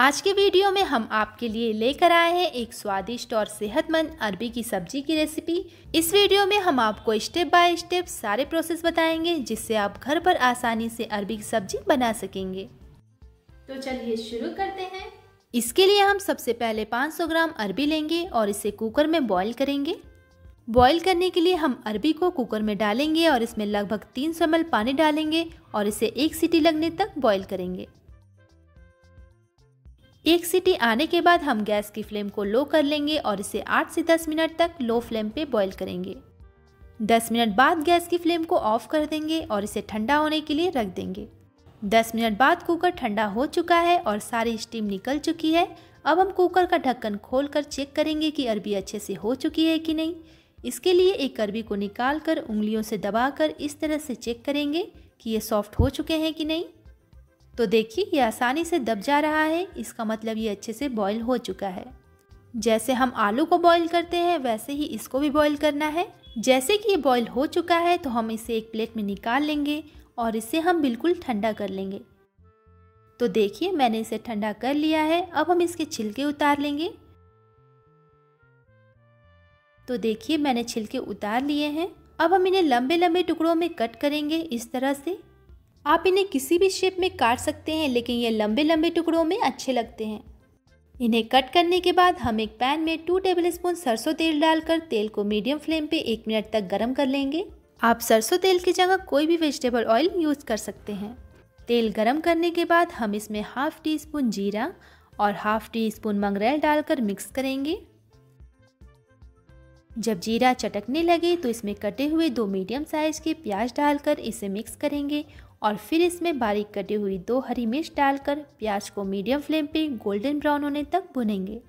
आज के वीडियो में हम आपके लिए लेकर आए हैं एक स्वादिष्ट और सेहतमंद अरबी की सब्ज़ी की रेसिपी इस वीडियो में हम आपको स्टेप बाय स्टेप सारे प्रोसेस बताएँगे, जिससे आप घर पर आसानी से अरबी की सब्ज़ी बना सकेंगे। तो चलिए शुरू करते हैं। इसके लिए हम सबसे पहले 500 ग्राम अरबी लेंगे और इसे कुकर में बॉईल करेंगे। बॉईल करने के लिए हम अरबी को कुकर में डालेंगे और इसमें लगभग 300 ml पानी डालेंगे और इसे एक सीटी लगने तक बॉईल करेंगे। एक सीटी आने के बाद हम गैस की फ्लेम को लो कर लेंगे और इसे 8 से 10 मिनट तक लो फ्लेम पे बॉईल करेंगे। 10 मिनट बाद गैस की फ्लेम को ऑफ़ कर देंगे और इसे ठंडा होने के लिए रख देंगे। 10 मिनट बाद कुकर ठंडा हो चुका है और सारी स्टीम निकल चुकी है। अब हम कुकर का ढक्कन खोल कर चेक करेंगे कि अरबी अच्छे से हो चुकी है कि नहीं। इसके लिए एक अरबी को निकाल कर उंगलियों से दबाकर इस तरह से चेक करेंगे कि ये सॉफ्ट हो चुके हैं कि नहीं। तो देखिए, ये आसानी से दब जा रहा है। इसका मतलब ये अच्छे से बॉईल हो चुका है। जैसे हम आलू को बॉईल करते हैं, वैसे ही इसको भी बॉईल करना है। जैसे कि ये बॉईल हो चुका है तो हम इसे एक प्लेट में निकाल लेंगे और इसे हम बिल्कुल ठंडा कर लेंगे। तो देखिए, मैंने इसे ठंडा कर लिया है। अब हम इसके छिलके उतार लेंगे। तो देखिए, मैंने छिलके उतार लिए हैं। अब हम इन्हें लंबे लंबे टुकड़ों में कट करेंगे इस तरह से। आप इन्हें किसी भी शेप में काट सकते हैं, लेकिन ये लंबे लंबे टुकड़ों में अच्छे लगते हैं। इन्हें कट करने के बाद हम एक पैन में टू टेबल स्पून सरसों तेल डालकर तेल को मीडियम फ्लेम पे एक मिनट तक गर्म कर लेंगे। आप सरसों तेल की जगह कोई भी वेजिटेबल ऑयल यूज़ कर सकते हैं। तेल गर्म करने के बाद हम इसमें हाफ़ टी स्पून जीरा और हाफ़ टी स्पून मंगरेल डालकर मिक्स करेंगे। जब जीरा चटकने लगे तो इसमें कटे हुए दो मीडियम साइज़ के प्याज डालकर इसे मिक्स करेंगे और फिर इसमें बारीक कटी हुई दो हरी मिर्च डालकर प्याज को मीडियम फ्लेम पे गोल्डन ब्राउन होने तक भुनेंगे।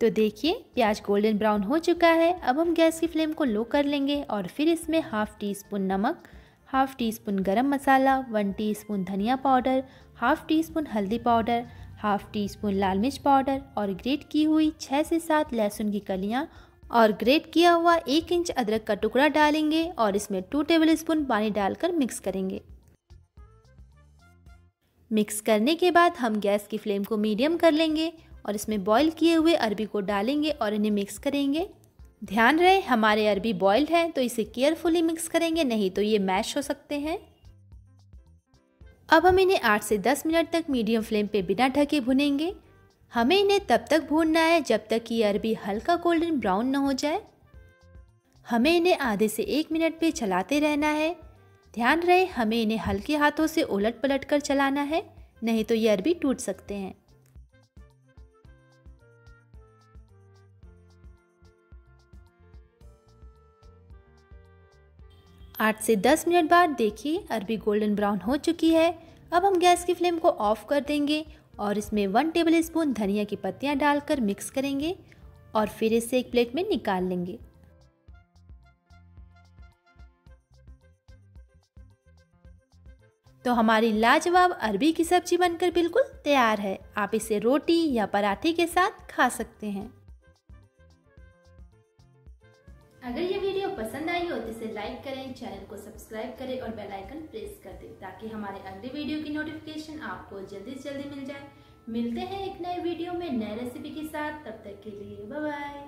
तो देखिए, प्याज गोल्डन ब्राउन हो चुका है। अब हम गैस की फ्लेम को लो कर लेंगे और फिर इसमें हाफ़ टी स्पून नमक, half teaspoon garam masala, one teaspoon धनिया पाउडर, हाफ़ टी स्पून हल्दी पाउडर, हाफ़ टी स्पून लाल मिर्च पाउडर और ग्रेट की हुई छः से सात लहसुन की कलियाँ और ग्रेट किया हुआ एक इंच अदरक का टुकड़ा डालेंगे और इसमें टू टेबल स्पून पानी डालकर मिक्स करेंगे। मिक्स करने के बाद हम गैस की फ्लेम को मीडियम कर लेंगे और इसमें बॉईल किए हुए अरबी को डालेंगे और इन्हें मिक्स करेंगे। ध्यान रहे, हमारे अरबी बॉइल्ड हैं तो इसे केयरफुली मिक्स करेंगे, नहीं तो ये मैश हो सकते हैं। अब हम इन्हें 8 से 10 मिनट तक मीडियम फ्लेम पे बिना ढके भुनेंगे। हमें इन्हें तब तक भूनना है जब तक कि अरबी हल्का गोल्डन ब्राउन न हो जाए। हमें इन्हें आधे से एक मिनट पे चलाते रहना है। ध्यान रहे, हमें इन्हें हल्के हाथों से उलट पलट कर चलाना है, नहीं तो ये अरबी टूट सकते हैं। आठ से दस मिनट बाद देखिए, अरबी गोल्डन ब्राउन हो चुकी है। अब हम गैस की फ्लेम को ऑफ़ कर देंगे और इसमें वन टेबल स्पून धनिया की पत्तियाँ डालकर मिक्स करेंगे और फिर इसे एक प्लेट में निकाल लेंगे। तो हमारी लाजवाब अरबी की सब्ज़ी बनकर बिल्कुल तैयार है। आप इसे रोटी या पराठे के साथ खा सकते हैं। अगर ये वीडियो पसंद आई हो तो इसे लाइक करें, चैनल को सब्सक्राइब करें और बेल आइकन प्रेस कर दें ताकि हमारे अगले वीडियो की नोटिफिकेशन आपको जल्दी से जल्दी मिल जाए। मिलते हैं एक नए वीडियो में नए रेसिपी के साथ। तब तक के लिए बाय